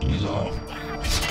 He's off.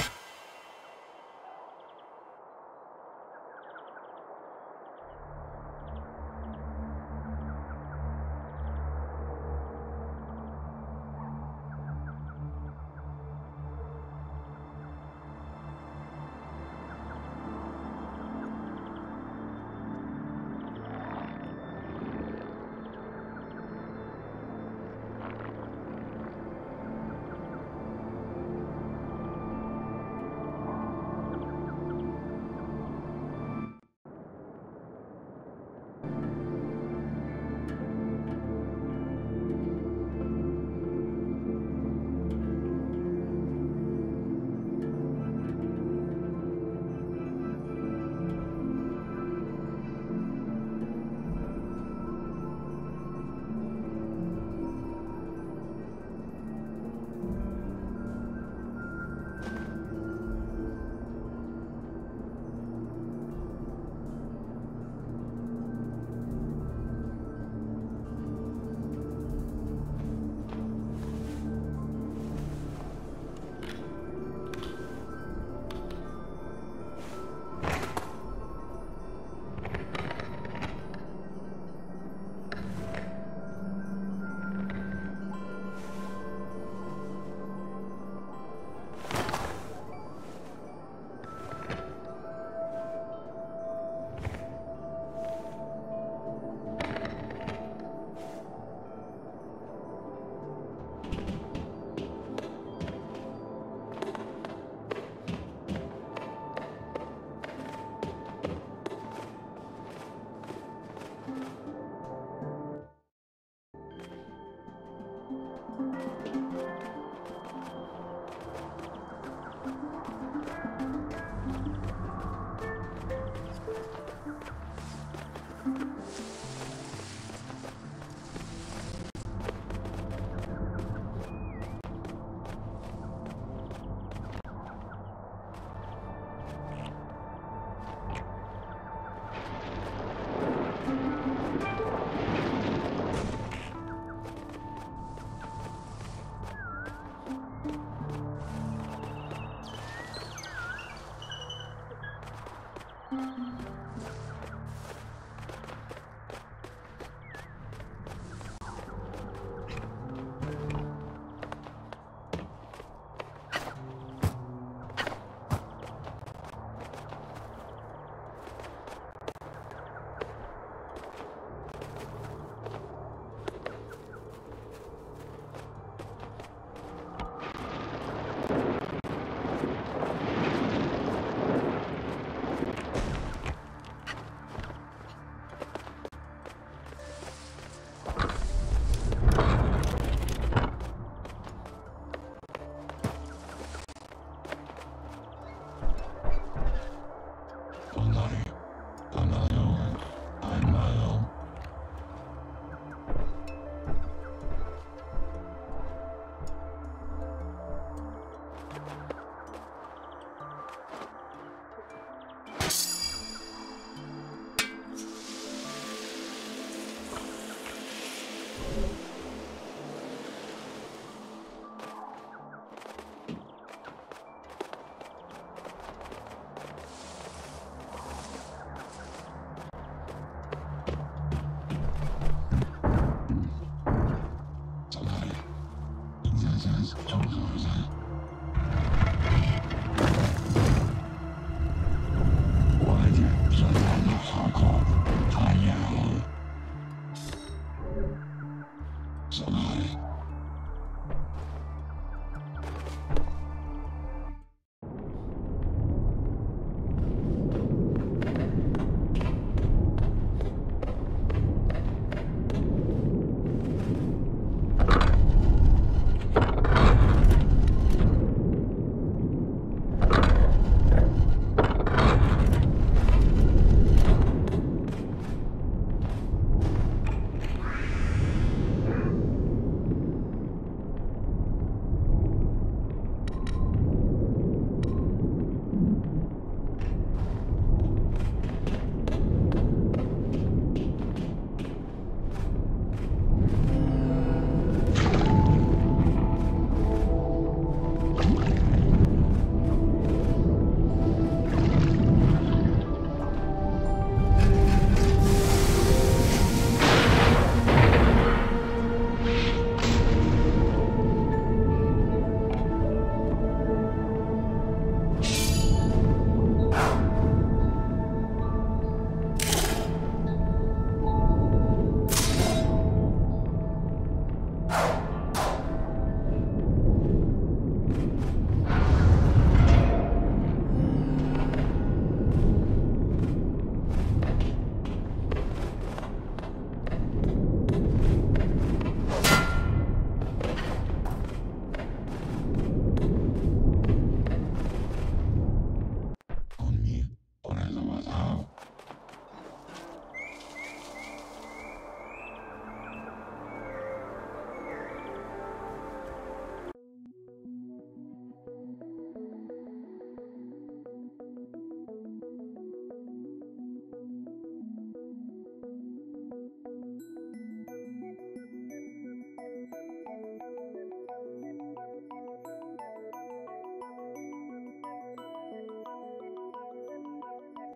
Jesus, Jesus.